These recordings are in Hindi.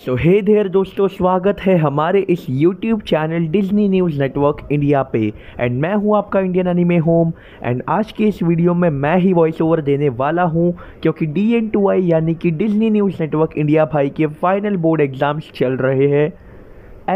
सो हे देर दोस्तों, स्वागत है हमारे इस YouTube channel Disney news network India पे। एंड मैं हूँ आपका इंडियन एनिमे होम एंड आज के इस वीडियो में मैं ही वॉइस ओवर देने वाला हूँ, क्योंकि डी एन टू आई यानी कि डिज्नी न्यूज़ नेटवर्क इंडिया भाई के फाइनल बोर्ड एग्ज़ाम्स चल रहे हैं।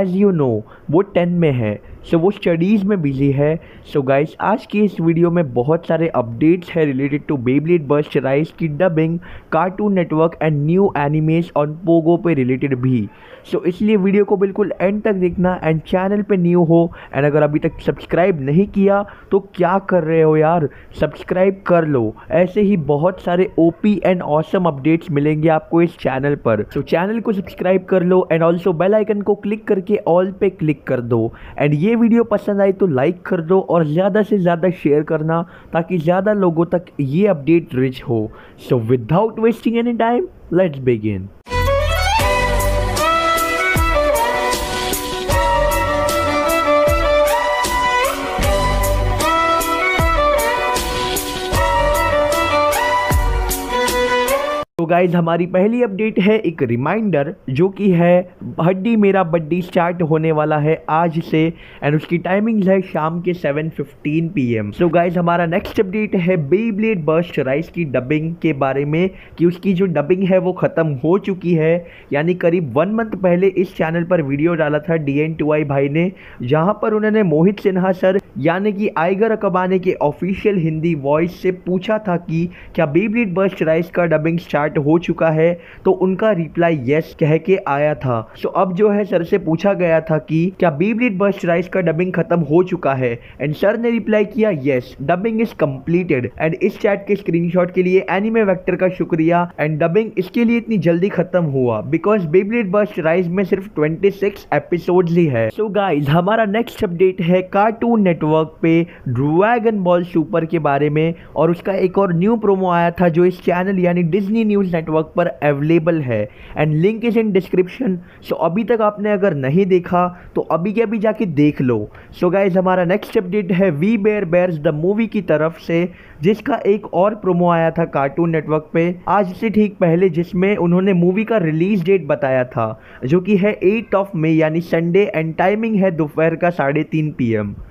एज़ यू नो वो टेन में है। सो वो स्टडीज़ में बिज़ी है. सो गाइस आज की इस वीडियो में बहुत सारे अपडेट्स है related to beyblade burst rise की dubbing cartoon network and new animes on Pogo पे रिलेटेड भी. सो so, इसलिए वीडियो को बिल्कुल एंड तक देखना एंड चैनल पे न्यू हो एंड अगर अभी तक सब्सक्राइब नहीं किया तो क्या कर रहे हो यार? सब्सक्राइब कर लो. ऐसे ही बहुत सारे ओपी एंड ऑसम अपडेट्स मिलेंगे आपको इस चैनल पर. सो so, चैनल को सब्सक्राइब कर लो एंड ऑल्सो बेल आइकन को क्लिक करके ऑल पे क्लिक कर दो. एंड ये वीडियो पसंद आई तो लाइक कर दो और ज़्यादा से ज़्यादा शेयर करना ताकि ज़्यादा लोगों तक ये अपडेट रिच हो। So without wasting any time let's begin तो गाइज़ हमारी पहली अपडेट है एक रिमाइंडर जो कि है, हड्डी मेरा बड्डी स्टार्ट होने वाला है आज से एंड उसकी टाइमिंग है शाम के 7:15 पीएम सो गाइज़ हमारा नेक्स्ट अपडेट है बे ब्लेड बर्स्ट राइस की डबिंग के बारे में, कि उसकी जो डबिंग है वो ख़त्म हो चुकी है। यानी करीब वन मंथ पहले इस चैनल पर वीडियो डाला था डी एन टू आई भाई ने, जहाँ पर उन्होंने मोहित सिन्हा सर, यानी कि आइगर अकबाने के ऑफिशियल हिंदी वॉइस से पूछा था कि क्या बे ब्लेड बर्स्ट राइस का डबिंग स्टार्ट स्टार्ट हो चुका है तो उनका रिप्लाई यस कह के आया था। सो अब जो है सर से पूछा गया था कि क्या बीब्लिट बर्स्ट राइस का डबिंग खत्म हो चुका है? एंड सर ने रिप्लाई किया yes dubbing is completed and इस चैट के स्क्रीनशॉट के लिए एनिमे वेक्टर का शुक्रिया। एंड डबिंग इसके लिए इतनी जल्दी खत्म हुआ बिकॉज़ बेबलेट बर्स्ट राइस में सिर्फ़ 26 एपिसोड ही है। सो so गाइज़ हमारा नेक्स्ट अपडेट है कार्टून नेटवर्क पे ड्रैगन बॉल सुपर के बारे में। और उसका एक और न्यू प्रोमो आया था जो इस चैनल यानी डिज्नी न्यूज़ न्यूज़ नेटवर्क पर अवेलेबल है। And link is in description so अभी तक आपने अगर नहीं देखा तो अभी के अभी जाके देख लो। सो so गाइज़ हमारा नेक्स्ट अपडेट है we bear bears the movie की तरफ़ से, जिसका एक और प्रोमो आया था कार्टून नेटवर्क पे। आज से ठीक पहले जिसमें उन्होंने मूवी का रिलीज़ डेट बताया था, जो कि है एट ऑफ़ मे यानी संडे एंड टाइमिंग है दोपहर का साढ़े तीन पी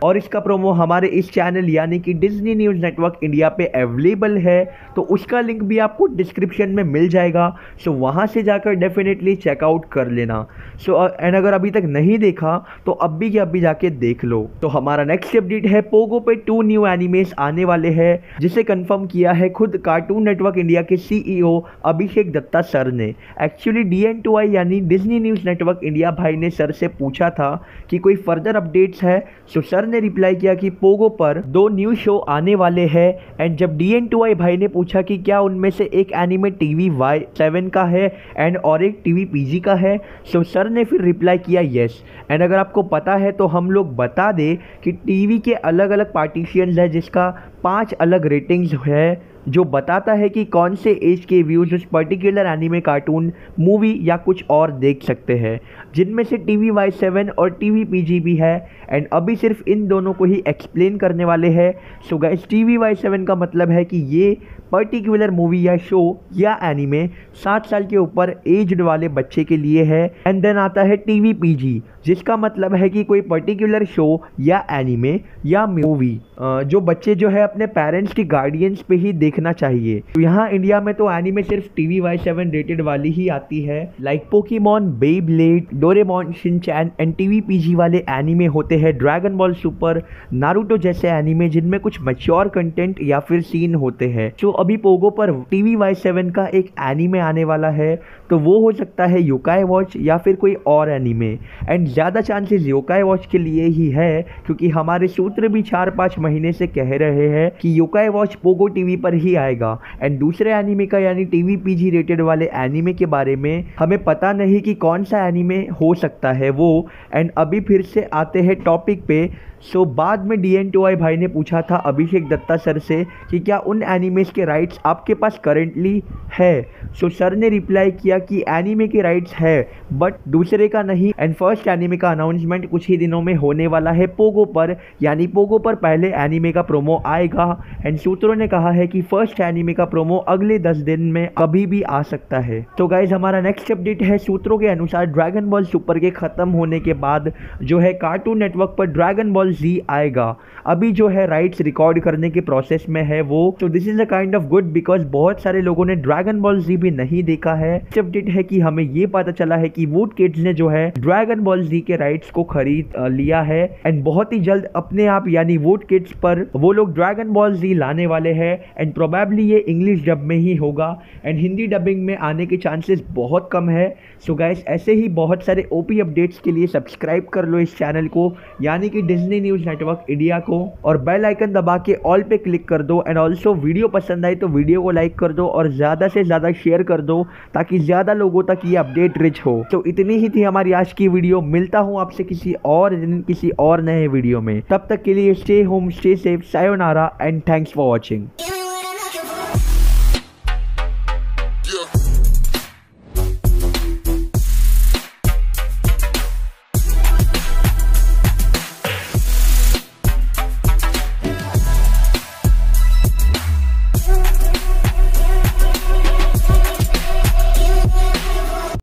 और इसका प्रोमो हमारे इस चैनल यानी कि डिज्नी न्यूज़ नेटवर्क इंडिया पे अवेलेबल है। तो उसका लिंक भी आपको डिस्क्रिप्शन में मिल जाएगा सो वहाँ से जाकर डेफिनेटली चेकआउट कर लेना। सो एंड अगर अभी तक नहीं देखा तो अब भी अभी जाके देख लो। तो हमारा नेक्स्ट अपडेट है पोगो पे टू न्यू एनिमेस आने वाले हैं, जिसे कंफर्म किया है खुद कार्टून नेटवर्क इंडिया के सीईओ अभिषेक दत्ता सर ने। Actually D N two I यानी डिज्नी न्यूज़ नेटवर्क इंडिया भाई ने सर से पूछा था कि कोई फर्दर अपडेट्स है। सो सर ने रिप्लाई किया कि पोगो पर दो न्यू शो आने वाले हैं एंड जब डी एन टू आई भाई ने पूछा कि क्या उनमें से एक एनिमे टीवी वाई सेवन का है एंड और एक टीवी पीजी का है। सो so, सर ने फिर रिप्लाई किया येस एंड अगर आपको पता है तो हम लोग बता दें कि टीवी के अलग अलग पार्टीशियंस है जिसका पाँच अलग रेटिंग्स है जो बताता है कि कौन से एज के व्यूज़ उस पर्टिकुलर एनीमे कार्टून मूवी या कुछ और देख सकते हैं। जिनमें से टी वी वाई सेवन और टी वी पी जी भी है एंड अभी सिर्फ़ इन दोनों को ही एक्सप्लेन करने वाले हैं। So guys T V Y seven का मतलब है कि ये पर्टिकुलर मूवी या शो या एनीमे सात साल के ऊपर एज्ड वाले बच्चे के लिए है। एंड देन आता है टी वी पी जी जिसका मतलब है कि कोई पर्टिकुलर शो या एनीमे या मूवी जो बच्चे जो है अपने पेरेंट्स की गार्डियंस पे ही देखना चाहिए। तो यहाँ इंडिया में तो एनीमे सिर्फ़ टीवी वाई सेवन रेटेड वाली ही आती है। Like Pokemon Beyblade Doraemon Shinchan and TV PG वाले एनीमे होते हैं। ड्रैगन बॉल सुपर नारूटो जैसे एनीमे जिनमें कुछ मच्योर कंटेंट या फिर सीन होते हैं। जो अभी पोगो पर टी वी वाई सेवन का एक एनीमे आने वाला है तो वो हो सकता है योकाई वॉच या फिर कोई और एनीमे एंड ज़्यादा चांसेस योकाई वॉच के लिए ही है क्योंकि हमारे सूत्र भी चार पाँच महीने से कह रहे हैं कि योकाई वॉच पोगो टीवी पर ही आएगा। एंड दूसरे एनीमे का यानी टीवी पीजी रेटेड वाले एनीमे के बारे में हमें पता नहीं कि कौन सा एनीमे हो सकता है वो। एंड अभी फिर से आते हैं टॉपिक पे। सो so, बाद में डी एन टू आई भाई ने पूछा था अभिषेक दत्ता सर से कि क्या उन एनिमेज के राइट्स आपके पास करेंटली है। सो so, सर ने रिप्लाई किया कि एनीमे के राइट्स है बट दूसरे का नहीं। एंड फ़र्स्ट एनीमे का अनाउंसमेंट कुछ ही दिनों में होने वाला है पोगो पर। यानी पोगो पर पहले एनीमे का प्रोमो आएगा। एंड सूत्रों ने कहा है कि फ़र्स्ट एनीमे का प्रोमो अगले दस दिन में कभी भी आ सकता है। तो गाइज़ हमारा नेक्स्ट अपडेट है सूत्रों के अनुसार ड्रैगन बॉल सुपर के खत्म होने के बाद जो है कार्टून नेटवर्क पर ड्रैगन बॉल जी आएगा। अभी जो है राइट्स रिकॉर्ड करने के प्रोसेस में है वो। तो this is a kind of good because बहुत सारे लोगों ने ड्रैगन बॉल जी भी नहीं देखा है। अपडेट है कि हमें ये पता चला है कि वुड किड्स ने जो है ड्रैगन बॉल जी के राइट्स को खरीद लिया है। एंड बहुत ही जल्द अपने आप यानी वुड किड्स पर वो लोग ड्रैगन बॉल जी लाने वाले हैं। एंड प्रोबेबली ये इंग्लिश डब में ही होगा। एंड हिंदी डबिंग में आने के चांसेस बहुत कम है। सो गाइस ऐसे ही बहुत सारे ओपी अपडेट्स के लिए सब्सक्राइब कर लो इस चैनल को। यानी कि डिज्नी न्यूज़ नेटवर्क इंडिया को। और बेल आइकन दबा के ऑल पे क्लिक कर दो। एंड ऑल्सो वीडियो पसंद आए तो वीडियो को लाइक कर दो और ज़्यादा से ज़्यादा शेयर कर दो ताकि ज़्यादा लोगों तक ये अपडेट रिच हो। तो इतनी ही थी हमारी आज की वीडियो। मिलता हूँ आपसे किसी और दिन, किसी और नए वीडियो में। तब तक के लिए stay home stay safe sayonara and thanks for watching